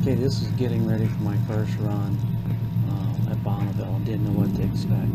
Okay, this is getting ready for my first run uh, at Bonneville. Didn't know what to expect.